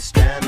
Stand